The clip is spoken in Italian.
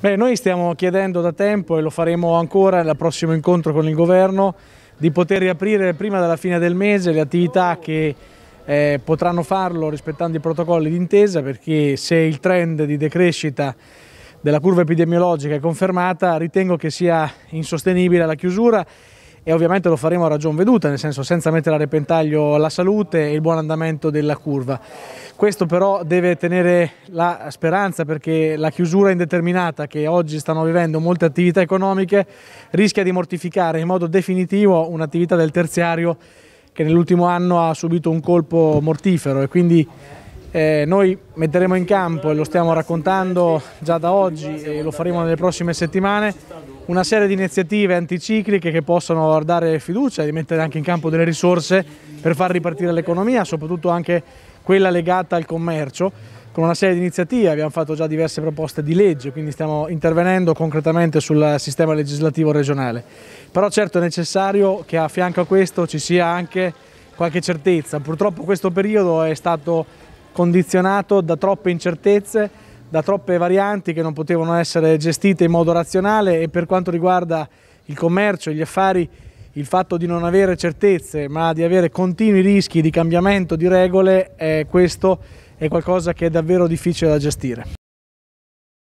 Beh, noi stiamo chiedendo da tempo e lo faremo ancora nel prossimo incontro con il governo di poter riaprire prima della fine del mese le attività che eh, potranno farlo rispettando i protocolli d'intesa perché se il trend di decrescita della curva epidemiologica è confermata ritengo che sia insostenibile la chiusura e ovviamente lo faremo a ragion veduta, nel senso senza mettere a repentaglio la salute e il buon andamento della curva. Questo però deve tenere la speranza perché la chiusura indeterminata che oggi stanno vivendo molte attività economiche rischia di mortificare in modo definitivo un'attività del terziario che nell'ultimo anno ha subito un colpo mortifero e quindi eh, noi metteremo in campo, e lo stiamo raccontando già da oggi e lo faremo nelle prossime settimane, una serie di iniziative anticicliche che possono dare fiducia e mettere anche in campo delle risorse per far ripartire l'economia, soprattutto anche quella legata al commercio, con una serie di iniziative, abbiamo fatto già diverse proposte di legge, quindi stiamo intervenendo concretamente sul sistema legislativo regionale. Però certo è necessario che a fianco a questo ci sia anche qualche certezza. Purtroppo questo periodo è stato condizionato da troppe incertezze, da troppe varianti che non potevano essere gestite in modo razionale e per quanto riguarda il commercio, gli affari, il fatto di non avere certezze ma di avere continui rischi di cambiamento di regole, eh, questo è qualcosa che è davvero difficile da gestire.